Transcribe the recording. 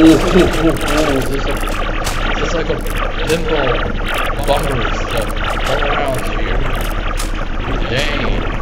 is this, a, is this like a pinball bumpers stuff? turn around here? Dang.